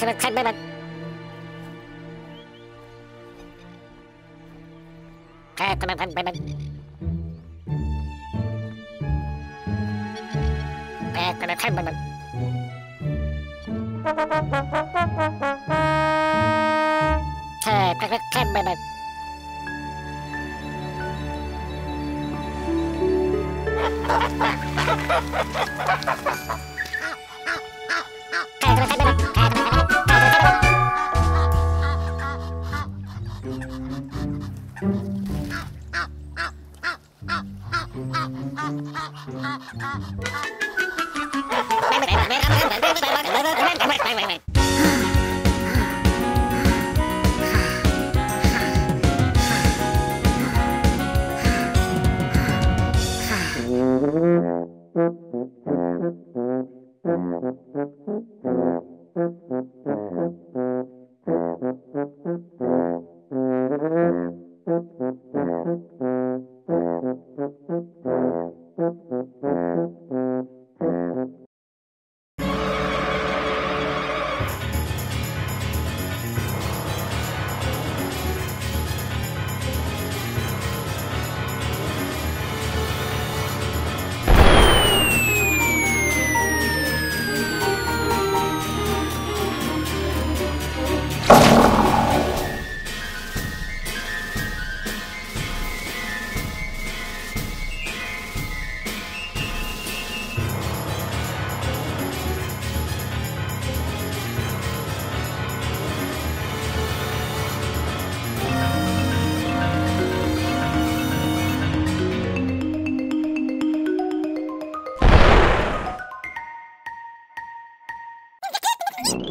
ธนาคารไม่มาข้าธนแคารไม่มาข้าธนแคารไม่มาข้าธนแคารไม่มา Ha ha ha ha ha ha ha ha! Mm-hmm.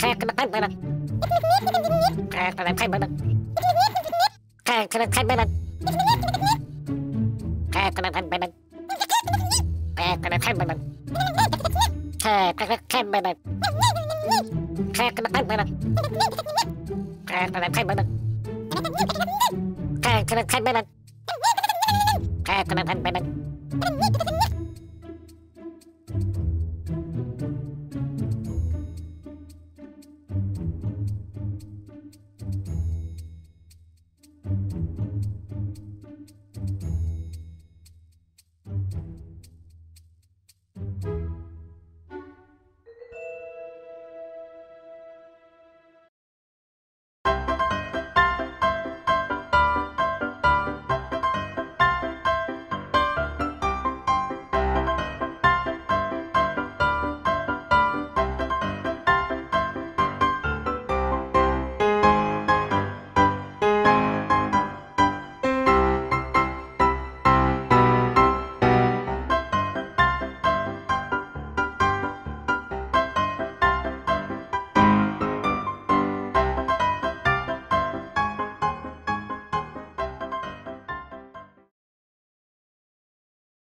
แค่กระนั้นไปมัน